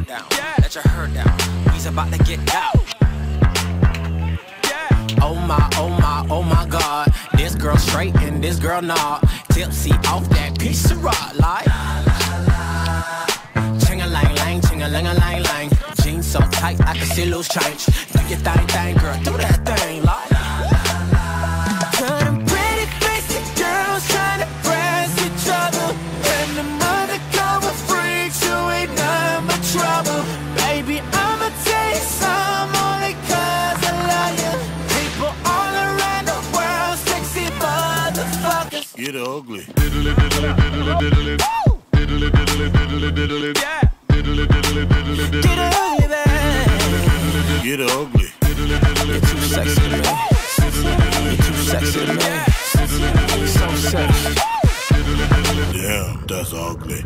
down. Let your hair down. He's about to get out. Oh my, oh my, oh my God. This girl straight and this girl not. Tipsy off that piece of rock, like. Ching a lang lang, ching a lang a lang lang. Jeans so tight, I can see loose change. Do your thing, thing, girl, do that thing, Get ugly. Get ugly. Get ugly. You're too sexy me. You're too sexy me. So sexy. Damn, that's ugly.